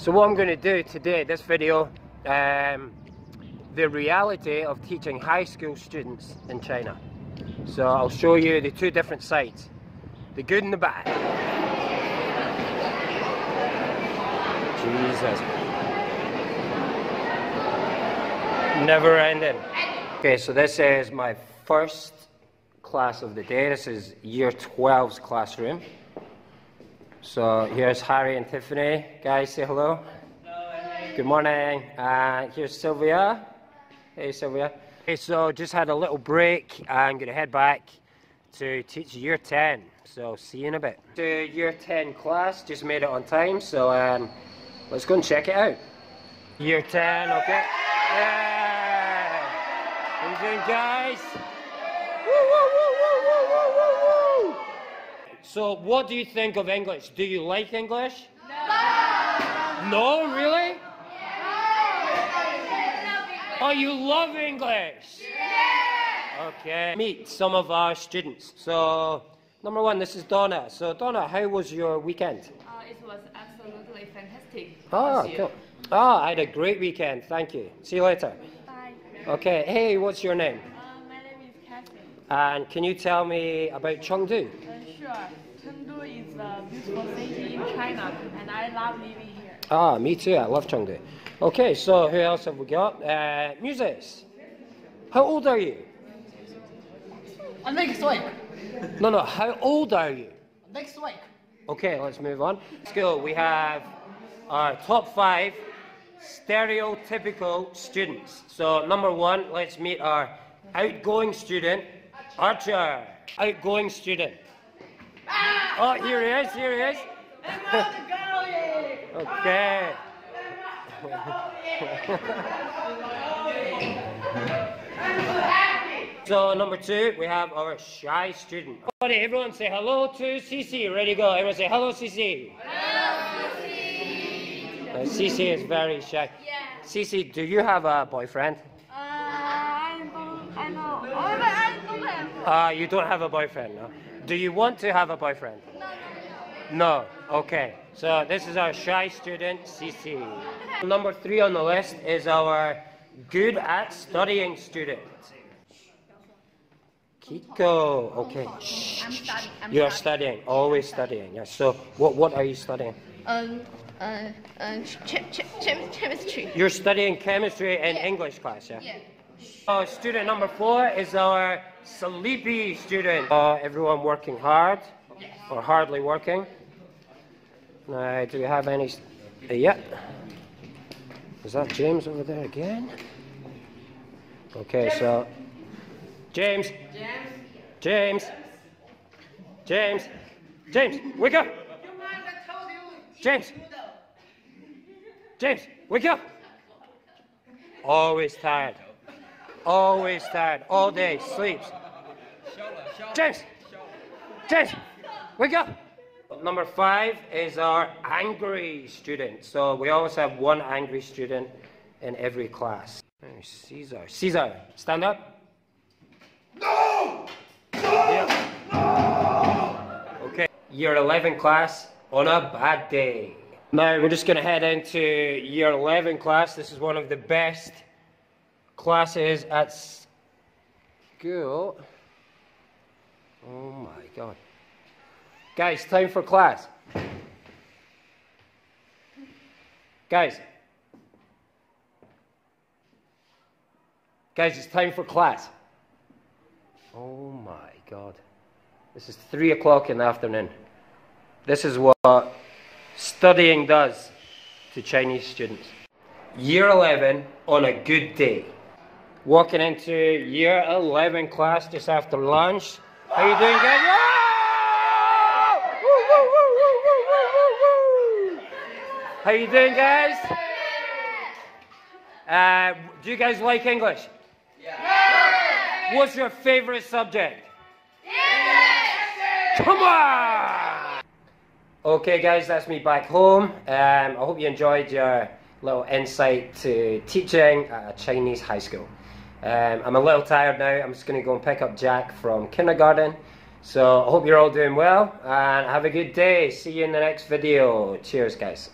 So what I'm going to do today, this video, um, the reality of teaching high school students in China. So I'll show you the two different sides, the good and the bad. Jesus. Never ending. Okay, so this is my first class of the day. This is year 12's classroom. So here's Harry and Tiffany. Guys, say hello. hello Good morning. Uh, here's Sylvia. Hey, Sylvia. Hey, so just had a little break. I'm going to head back to teach year 10. So see you in a bit. To year 10 class, just made it on time. So um, let's go and check it out. Year 10, okay. Yeah. How you doing, guys? So, what do you think of English? Do you like English? No. No, really? Oh, you love English? Yeah. Okay. Meet some of our students. So, number one, this is Donna. So, Donna, how was your weekend? Uh, it was absolutely fantastic. Oh, cool. Oh, I had a great weekend. Thank you. See you later. Bye. Okay. Hey, what's your name? Uh, my name is Catherine. And can you tell me about Chengdu? Sure. Chengdu is a beautiful city in China, and I love living here. Ah, me too. I love Chengdu. Okay, so who else have we got? Uh, Muses. How old are you? Next week. No, no. How old are you? Next week. Okay, let's move on. School. We have our top five stereotypical students. So number one, let's meet our outgoing student, Archer. Outgoing student. Oh, here he is, here he is. okay. so number two, we have our shy student. Everybody, everyone say hello to Cici. Ready, to go. Everyone say hello, Cici. Hello. Uh, Cici is very shy. Yeah. Cici, do you have a boyfriend? Uh, I don't, I know. Oh, but I don't have. Uh, you don't have a boyfriend, no? Do you want to have a boyfriend? No. Okay. So this is our shy student, Cici. Number three on the list is our good at studying student. Kiko. Okay. Shh, I'm studying. I'm You are studying. studying. Always studying. Yes. So what what are you studying? Um, uh, uh, ch- ch- ch- chemistry. You're studying chemistry in Yeah. English class, yeah? Yeah. Uh, student number four is our sleepy student. Uh, everyone working hard or hardly working. Now, do we have any? Uh, yeah. Is that James over there again? Okay, so James. James. James. James, wake up. James. James, wake up. Always tired. Always tired. All day. Sleeps. James. James. Wake up. Number five is our angry student. So we always have one angry student in every class. Caesar. Caesar, stand up. No! No! Okay. Year 11 class on a bad day. Now we're just going to head into year 11 class. This is one of the best classes at school. Oh my god. Guys, time for class. Guys. Guys, it's time for class. Oh my god. This is 3 o'clock in the afternoon. This is what studying does to Chinese students. Year 11 on a good day. Walking into year 11 class just after lunch. How you doing, guys? How you doing, guys? Uh, do you guys like English? Yeah. What's your favorite subject? English. Come on! Okay, guys, that's me back home. Um, I hope you enjoyed your little insight to teaching at a Chinese high school. Um, I'm a little tired now. I'm just going to go and pick up Jack from kindergarten. So I hope you're all doing well and have a good day. See you in the next video. Cheers, guys.